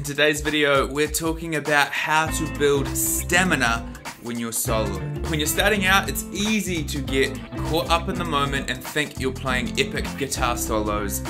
In today's video, we're talking about how to build stamina when you're soloing. When you're starting out, it's easy to get caught up in the moment and think you're playing epic guitar solos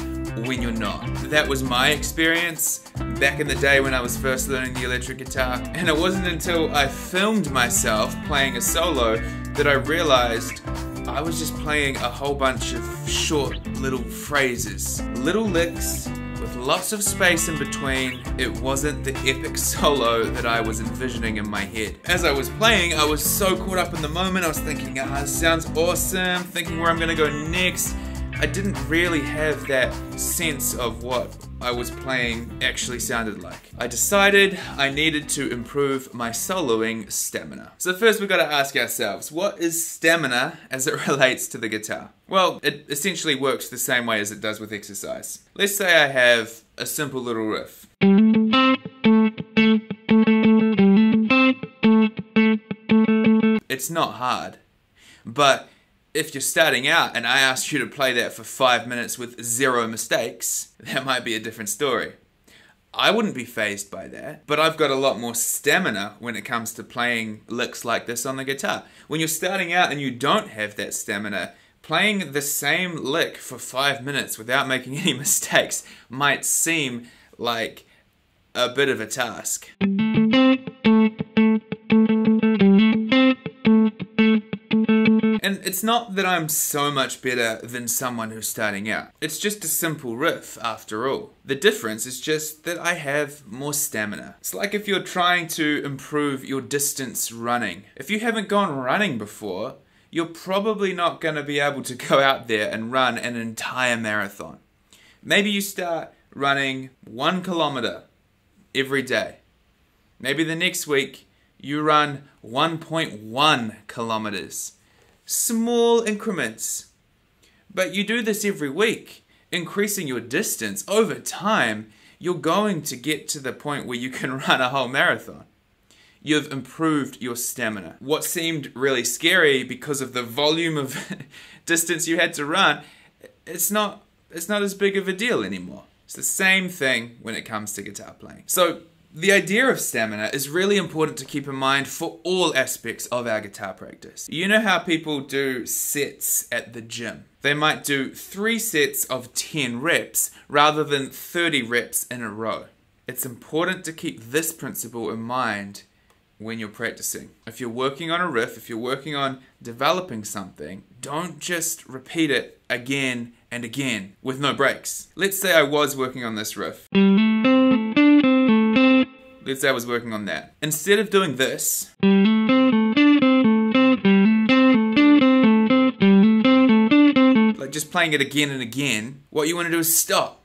when you're not. That was my experience back in the day when I was first learning the electric guitar, and it wasn't until I filmed myself playing a solo that I realized I was just playing a whole bunch of short little phrases, little licks with lots of space in between. It wasn't the epic solo that I was envisioning in my head. As I was playing, I was so caught up in the moment. I was thinking, ah, sounds awesome, thinking where I'm gonna go next. I didn't really have that sense of what I was playing actually sounded like. I decided I needed to improve my soloing stamina. So first we've got to ask ourselves, what is stamina as it relates to the guitar? Well, it essentially works the same way as it does with exercise. Let's say I have a simple little riff. It's not hard, but if you're starting out and I asked you to play that for five minutes with zero mistakes, that might be a different story. I wouldn't be phased by that, but I've got a lot more stamina when it comes to playing licks like this on the guitar. When you're starting out and you don't have that stamina, playing the same lick for five minutes without making any mistakes might seem like a bit of a task. And it's not that I'm so much better than someone who's starting out. It's just a simple riff, after all. The difference is just that I have more stamina. It's like if you're trying to improve your distance running. If you haven't gone running before, you're probably not going to be able to go out there and run an entire marathon. Maybe you start running one kilometer every day. Maybe the next week you run 1.1 kilometers small increments. But you do this every week, increasing your distance over time, you're going to get to the point where you can run a whole marathon. You've improved your stamina. What seemed really scary because of the volume of distance you had to run, it's not it's not as big of a deal anymore. It's the same thing when it comes to guitar playing. So the idea of stamina is really important to keep in mind for all aspects of our guitar practice. You know how people do sets at the gym? They might do three sets of 10 reps rather than 30 reps in a row. It's important to keep this principle in mind when you're practicing. If you're working on a riff, if you're working on developing something, don't just repeat it again and again with no breaks. Let's say I was working on this riff. Let's say I was working on that. Instead of doing this, like just playing it again and again, what you want to do is stop.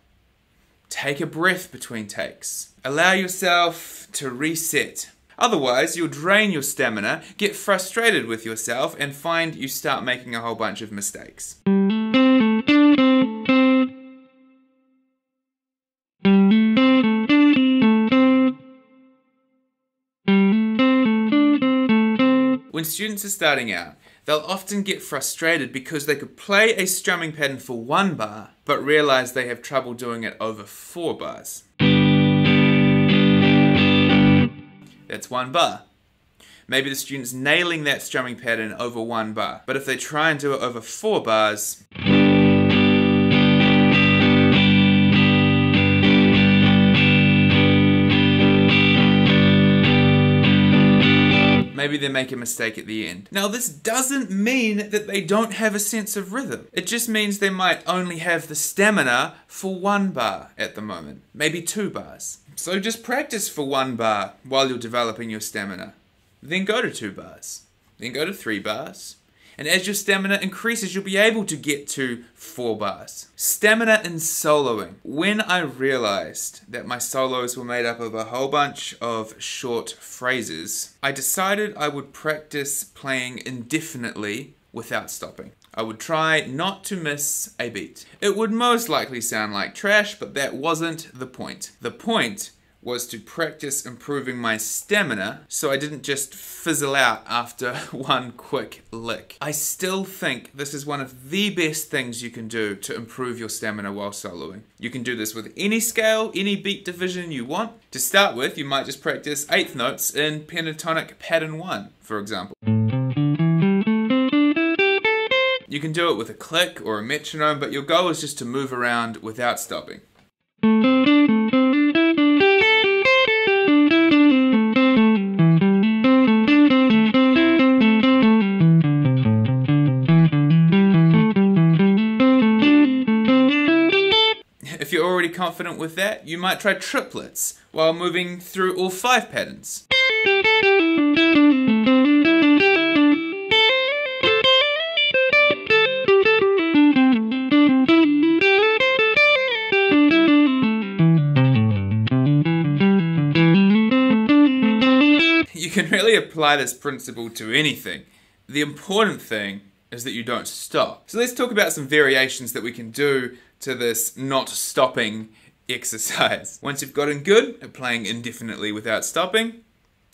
Take a breath between takes. Allow yourself to reset. Otherwise, you'll drain your stamina, get frustrated with yourself, and find you start making a whole bunch of mistakes. Students are starting out, they'll often get frustrated because they could play a strumming pattern for one bar, but realize they have trouble doing it over four bars. That's one bar. Maybe the student's nailing that strumming pattern over one bar, but if they try and do it over four bars, maybe they make a mistake at the end. Now, this doesn't mean that they don't have a sense of rhythm. It just means they might only have the stamina for one bar at the moment, maybe two bars. So just practice for one bar while you're developing your stamina. Then go to two bars. Then go to three bars. And as your stamina increases, you'll be able to get to four bars. Stamina in soloing. When I realized that my solos were made up of a whole bunch of short phrases, I decided I would practice playing indefinitely without stopping. I would try not to miss a beat. It would most likely sound like trash, but that wasn't the point. The point was to practice improving my stamina so I didn't just fizzle out after one quick lick. I still think this is one of the best things you can do to improve your stamina while soloing. You can do this with any scale, any beat division you want. To start with, you might just practice eighth notes in pentatonic pattern 1, for example. You can do it with a click or a metronome, but your goal is just to move around without stopping. Confident with that, you might try triplets while moving through all five patterns. You can really apply this principle to anything. The important thing is that you don't stop. So let's talk about some variations that we can do to this not stopping exercise. Once you've gotten good at playing indefinitely without stopping,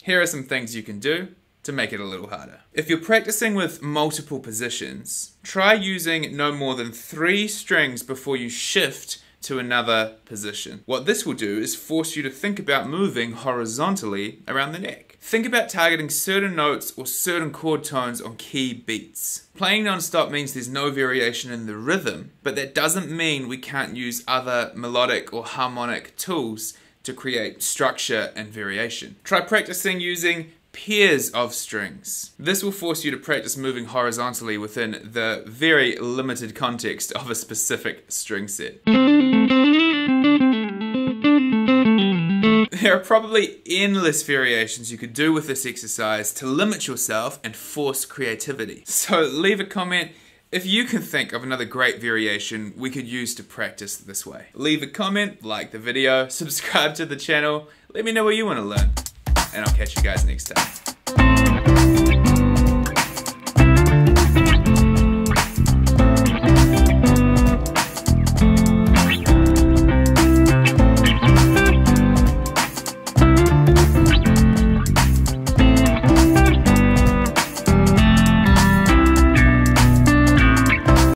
here are some things you can do to make it a little harder. If you're practicing with multiple positions, try using no more than three strings before you shift to another position. What this will do is force you to think about moving horizontally around the neck. Think about targeting certain notes or certain chord tones on key beats. Playing non-stop means there's no variation in the rhythm, but that doesn't mean we can't use other melodic or harmonic tools to create structure and variation. Try practicing using pairs of strings. This will force you to practice moving horizontally within the very limited context of a specific string set. There are probably endless variations you could do with this exercise to limit yourself and force creativity. So leave a comment if you can think of another great variation we could use to practice this way. Leave a comment, like the video, subscribe to the channel, let me know what you want to learn and I'll catch you guys next time.